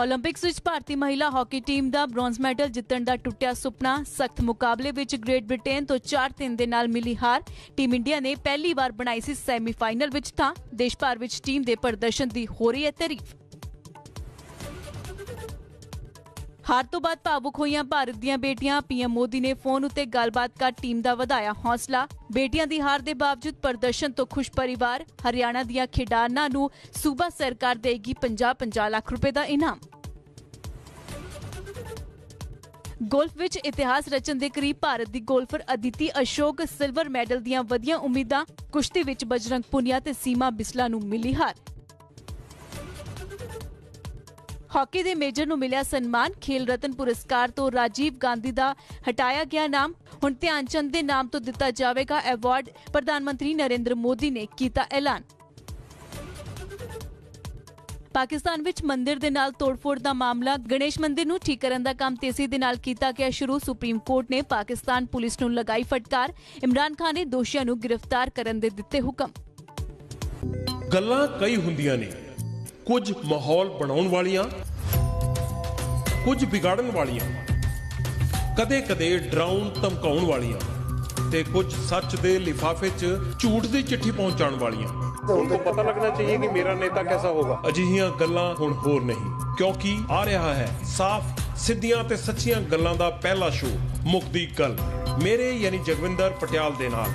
Olympics ਵਿੱਚ ਭਾਰਤੀ ਮਹਿਲਾ ਹਾਕੀ ਟੀਮ ਦਾ ਬ੍ਰੌਂਜ਼ ਮੈਡਲ ਜਿੱਤਣ ਦਾ ਟੁੱਟਿਆ ਸੁਪਨਾ, ਸਖਤ ਮੁਕਾਬਲੇ ਵਿੱਚ ਗ੍ਰੇਟ ਬ੍ਰਿਟੇਨ ਤੋਂ 4-3 ਦੇ ਨਾਲ ਮਿਲੀ ਹਾਰ। ਟੀਮ ਇੰਡੀਆ ਨੇ ਪਹਿਲੀ ਵਾਰ ਬਣਾਈ ਸੀ ਸੈਮੀਫਾਈਨਲ ਵਿੱਚ ਥਾਂ ਦੇਸ਼ ਭਰ ਵਿੱਚ ਟੀਮ ਦੇ ਪ੍ਰਦਰਸ਼ਨ ਦੀ ਹੋ ਰਹੀ ਹੈ ਤਾਰੀਫ। ਹਾਰ ਤੋਂ ਬਾਅਦ ਭਾਵੁਕ ਹੋਈਆਂ ਭਾਰਤ ਦੀਆਂ ਬੇਟੀਆਂ ਪੀਐਮ ਮੋਦੀ ਨੇ ਫੋਨ ਉਤੇ ਗੱਲਬਾਤ ਕਰ ਟੀਮ ਦਾ ਵਧਾਇਆ ਹੌਸਲਾ। ਬੇਟੀਆਂ ਦੀ ਹਾਰ ਦੇ ਬਾਵਜੂਦ ਪ੍ਰਦਰਸ਼ਨ ਤੋਂ ਖੁਸ਼ ਪਰਿਵਾਰ, ਹਰਿਆਣਾ ਦੀਆਂ ਖਿਡਾਰਨਾਂ ਨੂੰ ਸੂਬਾ ਸਰਕਾਰ ਦੇਗੀ 50-50 ਲੱਖ ਰੁਪਏ ਦਾ ਇਨਾਮ। ਗੋਲਫ ਵਿੱਚ ਇਤਿਹਾਸ ਰਚਨ ਦੇ ਕਰੀਬ ਭਾਰਤ ਦੀ golfer Aditi Ashok silver medal ਦੀਆਂ ਵਧੀਆਂ ਉਮੀਦਾਂ ਕੁਸ਼ਤੀ ਵਿੱਚ ਬਜਰੰਗ ਪੁਨੀਆ ਤੇ ਸੀਮਾ ਬਿਸਲਾ ਨੂੰ ਮਿਲੀ ਹਾਰ। ਹਾਕੀ ਦੇ ਮੇਜਰ ਨੂੰ ਮਿਲਿਆ ਸਨਮਾਨ। ਖੇਲ ਰਤਨ ਪੁਰਸਕਾਰ ਤੋਂ ਰਾਜੀਵ ਗਾਂਧੀ ਦਾ ਹਟਾਇਆ ਗਿਆ ਨਾਮ। ਹੁਣ ਧਿਆਨ ਚੰਦ ਦੇ ਨਾਮ ਤੋਂ ਦਿੱਤਾ ਜਾਵੇਗਾ ਅਵਾਰਡ ਪ੍ਰਧਾਨ ਮੰਤਰੀ ਨਰਿੰਦਰ ਮੋਦੀ ਨੇ ਕੀਤਾ ਐਲਾਨ। ਪਾਕਿਸਤਾਨ ਵਿੱਚ ਮੰਦਿਰ ਦੇ ਨਾਲ ਤੋੜਫੋੜ ਦਾ ਮਾਮਲਾ। ਗਣੇਸ਼ ਮੰਦਿਰ ਨੂੰ ਠੀਕ ਕਰਨ ਦਾ ਕੰਮ ਤੇਜ਼ੀ ਦੇ ਨਾਲ ਕੀਤਾ ਗਿਆ ਸ਼ੁਰੂ। ਸੁਪਰੀਮ ਕੋਰਟ ਨੇ ਪਾਕਿਸਤਾਨ ਪੁਲਿਸ ਨੂੰ ਲਗਾਈ ਫਟਕਾਰ। ਇਮਰਾਨ ਖਾਨ ਨੇ ਦੋਸ਼ੀਆਂ ਨੂੰ ਗ੍ਰਿਫਤਾਰ ਕਰਨ ਦੇ ਦਿੱਤੇ ਹੁਕਮ। ਗੱਲਾਂ ਕਈ ਹੁੰਦੀਆਂ ਨੇ। ਕੁਝ ਮਾਹੌਲ ਬਣਾਉਣ ਵਾਲੀਆਂ ਕੁਝ ਵਿਗਾੜਨ ਵਾਲੀਆਂ ਕਦੇ-ਕਦੇ ਡਰਾਉਣ ਧਮਕਾਉਣ ਵਾਲੀਆਂ ਤੇ ਕੁਝ ਸੱਚ ਦੇ ਲਿਫਾਫੇ 'ਚ ਝੂਠ ਦੀ ਚਿੱਠੀ ਪਹੁੰਚਾਉਣ ਵਾਲੀਆਂ उनको पता लगना चाहिए कि मेरा नेता कैसा होगा ਅਜਿਹੀਆਂ ਗੱਲਾਂ ਹੁਣ ਹੋਰ ਨਹੀਂ ਕਿਉਂਕਿ ਆ ਰਿਹਾ ਹੈ ਸਾਫ਼ ਸਿੱਧੀਆਂ ਤੇ ਸੱਚੀਆਂ ਗੱਲਾਂ ਦਾ ਪਹਿਲਾ ਸ਼ੋਅ ਮੁਕਦੀ ਗੱਲ ਮੇਰੇ ਯਾਨੀ ਜਗਵਿੰਦਰ ਪਟਿਆਲ ਦੇ ਨਾਲ